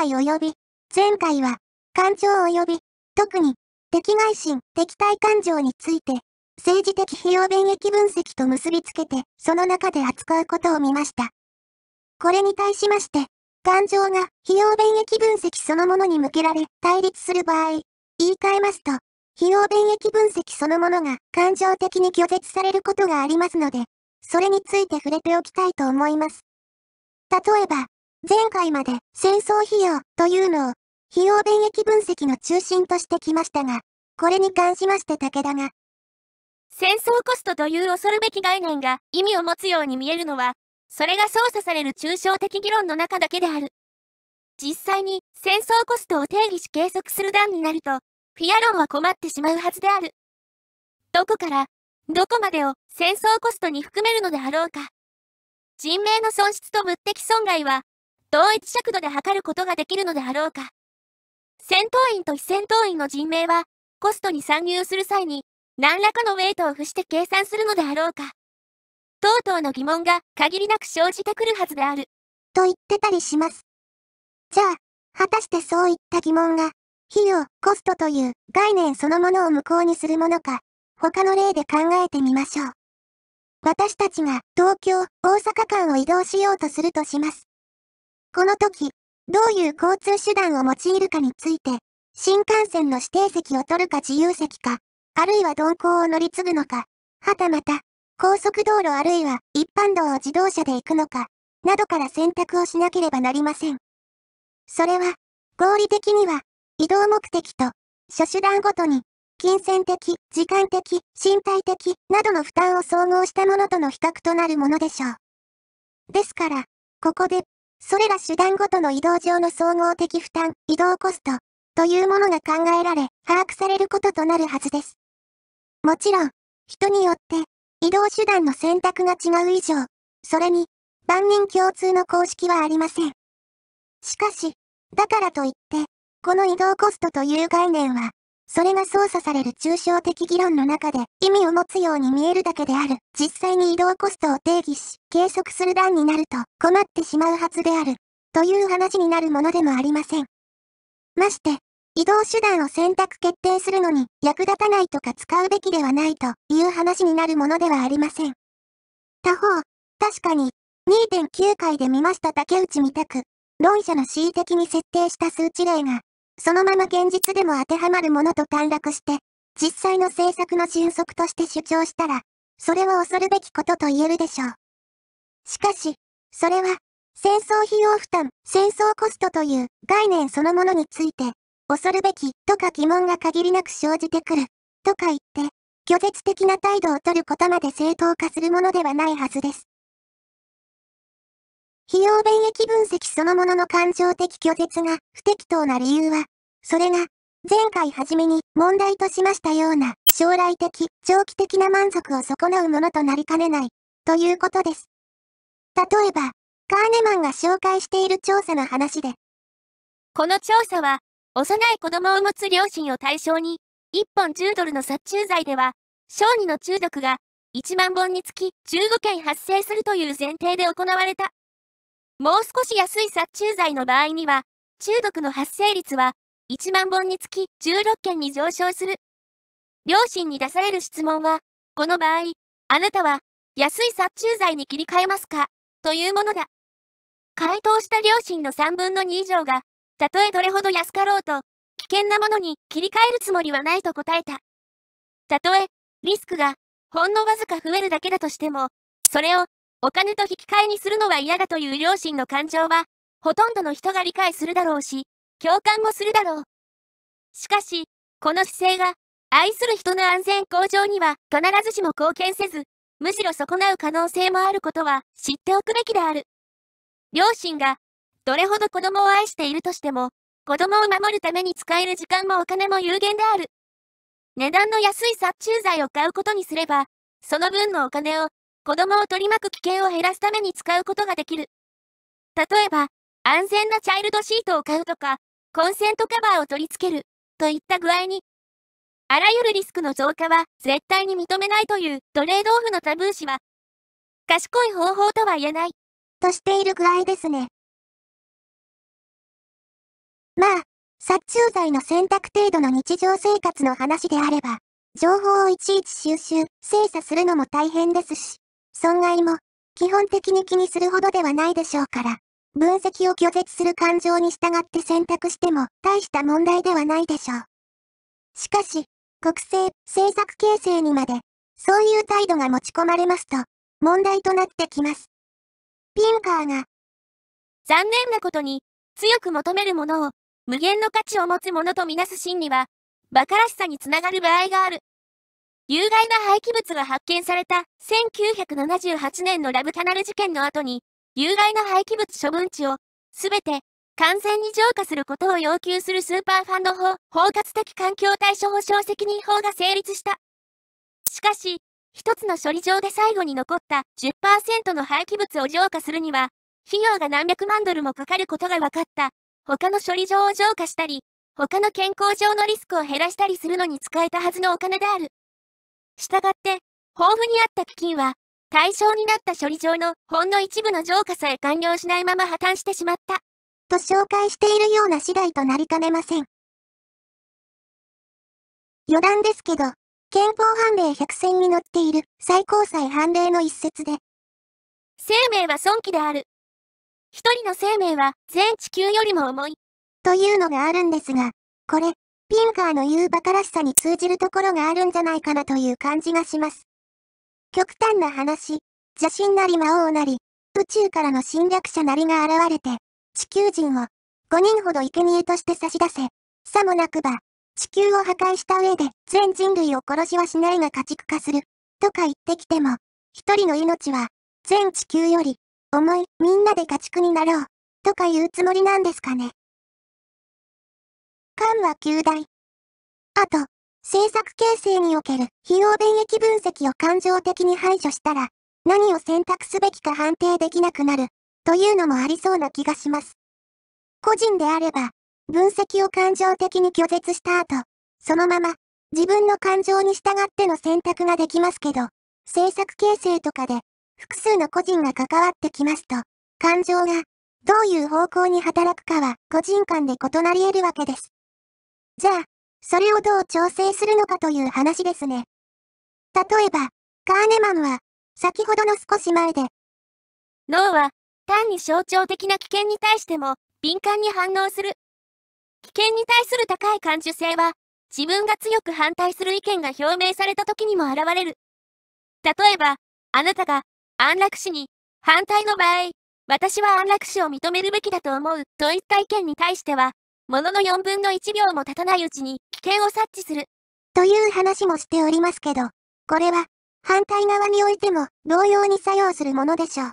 回及び、前回は、感情及び、特に、敵外心、敵対感情について、政治的費用弁益分析と結びつけて、その中で扱うことを見ました。これに対しまして、感情が費用弁益分析そのものに向けられ対立する場合、言い換えますと、費用弁益分析そのものが感情的に拒絶されることがありますので、それについて触れておきたいと思います。例えば、前回まで戦争費用というのを費用弁益分析の中心としてきましたが、これに関しまして武田が、戦争コストという恐るべき概念が意味を持つように見えるのは、それが操作される抽象的議論の中だけである。実際に戦争コストを定義し計測する段になると、フィア論は困ってしまうはずである。どこから、どこまでを戦争コストに含めるのであろうか。人命の損失と物的損害は、同一尺度で測ることができるのであろうか。戦闘員と非戦闘員の人命は、コストに参入する際に、何らかのウェイトを付して計算するのであろうか。等々の疑問が限りなく生じてくるはずである。と言ってたりします。じゃあ、果たしてそういった疑問が、費用、コストという概念そのものを無効にするものか、他の例で考えてみましょう。私たちが東京、大阪間を移動しようとするとします。この時、どういう交通手段を用いるかについて、新幹線の指定席を取るか自由席か、あるいは鈍行を乗り継ぐのか、はたまた、高速道路あるいは一般道を自動車で行くのか、などから選択をしなければなりません。それは、合理的には、移動目的と、諸手段ごとに、金銭的、時間的、身体的、などの負担を総合したものとの比較となるものでしょう。ですから、ここで、それら手段ごとの移動上の総合的負担、移動コスト、というものが考えられ、把握されることとなるはずです。もちろん、人によって、移動手段の選択が違う以上、それに、万人共通の公式はありません。しかし、だからといって、この移動コストという概念は、それが操作される抽象的議論の中で意味を持つように見えるだけである。実際に移動コストを定義し、計測する段になると困ってしまうはずである。という話になるものでもありません。まして、移動手段を選択決定するのに役立たないとか使うべきではないという話になるものではありません。他方、確かに2.9回で見ました竹内見たく、論者の恣意的に設定した数値例が、そのまま現実でも当てはまるものと短絡して、実際の政策の迅速として主張したら、それは恐るべきことと言えるでしょう。しかし、それは、戦争費用負担、戦争コストという概念そのものについて、恐るべきとか疑問が限りなく生じてくる、とか言って、拒絶的な態度を取ることまで正当化するものではないはずです。費用弁益分析そのものの感情的拒絶が不適当な理由は、それが、前回初めに問題としましたような将来的、長期的な満足を損なうものとなりかねない、ということです。例えば、カーネマンが紹介している調査の話で、この調査は、幼い子供を持つ両親を対象に、1本10ドルの殺虫剤では、小児の中毒が1万本につき15件発生するという前提で行われた。もう少し安い殺虫剤の場合には、中毒の発生率は1万本につき16件に上昇する。両親に出される質問は、この場合、あなたは安い殺虫剤に切り替えますか？というものだ。回答した両親の3分の2以上がたとえどれほど安かろうと、危険なものに切り替えるつもりはないと答えた。たとえ、リスクが、ほんのわずか増えるだけだとしても、それを、お金と引き換えにするのは嫌だという両親の感情は、ほとんどの人が理解するだろうし、共感もするだろう。しかし、この姿勢が、愛する人の安全向上には必ずしも貢献せず、むしろ損なう可能性もあることは知っておくべきである。両親がどれほど子供を愛しているとしても、子供を守るために使える時間もお金も有限である。値段の安い殺虫剤を買うことにすれば、その分のお金を子供を取り巻く危険を減らすために使うことができる。例えば、安全なチャイルドシートを買うとか、コンセントカバーを取り付ける、といった具合に、あらゆるリスクの増加は絶対に認めないというトレードオフのタブー視は、賢い方法とは言えない。としている具合ですね。まあ、殺虫剤の選択程度の日常生活の話であれば、情報をいちいち収集、精査するのも大変ですし、損害も基本的に気にするほどではないでしょうから、分析を拒絶する感情に従って選択しても大した問題ではないでしょう。しかし、国政、政策形成にまで、そういう態度が持ち込まれますと、問題となってきます。ピンカーが、残念なことに、強く求めるものを無限の価値を持つものとみなす真理は、馬鹿らしさにつながる場合がある。有害な廃棄物が発見された1978年のラブタナル事件の後に、有害な廃棄物処分地を、すべて、完全に浄化することを要求するスーパーファンド法、包括的環境対処保障責任法が成立した。しかし、一つの処理場で最後に残った10%の廃棄物を浄化するには、費用が何百万ドルもかかることが分かった。他の処理場を浄化したり、他の健康上のリスクを減らしたりするのに使えたはずのお金である。したがって、豊富にあった基金は、対象になった処理場のほんの一部の浄化さえ完了しないまま破綻してしまった。と紹介しているような次第となりかねません。余談ですけど、憲法判例100選に載っている最高裁判例の一節で、生命は尊貴である。一人の生命は全地球よりも重い。というのがあるんですが、これ、ピンカーの言う馬鹿らしさに通じるところがあるんじゃないかなという感じがします。極端な話、邪神なり魔王なり、宇宙からの侵略者なりが現れて、地球人を5人ほど生贄として差し出せ、さもなくば、地球を破壊した上で全人類を殺しはしないが家畜化する、とか言ってきても、一人の命は、全地球より、重い、みんなで家畜になろう、とか言うつもりなんですかね。間は9大。あと、政策形成における費用便益分析を感情的に排除したら、何を選択すべきか判定できなくなる、というのもありそうな気がします。個人であれば、分析を感情的に拒絶した後、そのまま、自分の感情に従っての選択ができますけど、政策形成とかで、複数の個人が関わってきますと、感情がどういう方向に働くかは個人間で異なり得るわけです。じゃあ、それをどう調整するのかという話ですね。例えば、カーネマンは、先ほどの少し前で、脳は、単に象徴的な危険に対しても、敏感に反応する。危険に対する高い感受性は、自分が強く反対する意見が表明された時にも現れる。例えば、あなたが安楽死に、反対の場合、私は安楽死を認めるべきだと思うといった意見に対しては、ものの4分の1秒も経たないうちに危険を察知する。という話もしておりますけど、これは、反対側においても同様に作用するものでしょう。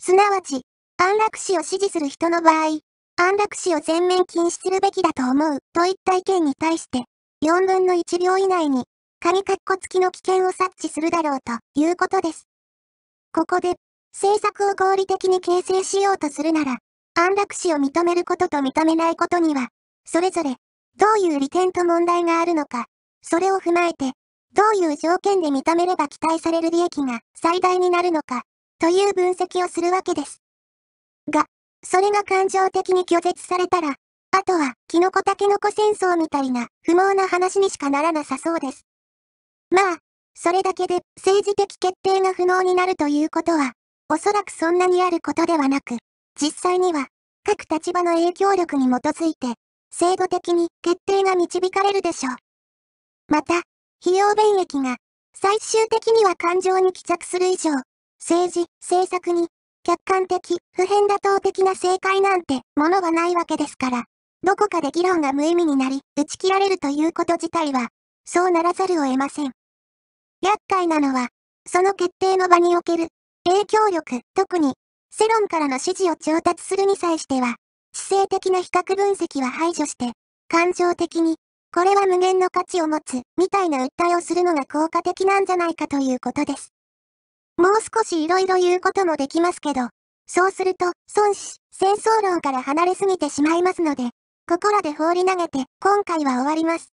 すなわち、安楽死を支持する人の場合、安楽死を全面禁止するべきだと思うといった意見に対して、4分の1秒以内に、紙括弧付きの危険を察知するだろうということです。ここで、政策を合理的に形成しようとするなら、安楽死を認めることと認めないことには、それぞれ、どういう利点と問題があるのか、それを踏まえて、どういう条件で認めれば期待される利益が最大になるのか、という分析をするわけです。が、それが感情的に拒絶されたら、あとは、キノコタケノコ戦争みたいな不毛な話にしかならなさそうです。まあ、それだけで政治的決定が不能になるということは、おそらくそんなにあることではなく、実際には、各立場の影響力に基づいて、制度的に決定が導かれるでしょう。また、費用便益が、最終的には感情に帰着する以上、政治、政策に、客観的、普遍妥当的な正解なんてものはないわけですから、どこかで議論が無意味になり、打ち切られるということ自体は、そうならざるを得ません。厄介なのは、その決定の場における影響力、特に世論からの支持を調達するに際しては、知性的な比較分析は排除して、感情的に、これは無限の価値を持つ、みたいな訴えをするのが効果的なんじゃないかということです。もう少し色々言うこともできますけど、そうすると、孫子、戦争論から離れすぎてしまいますので、ここらで放り投げて、今回は終わります。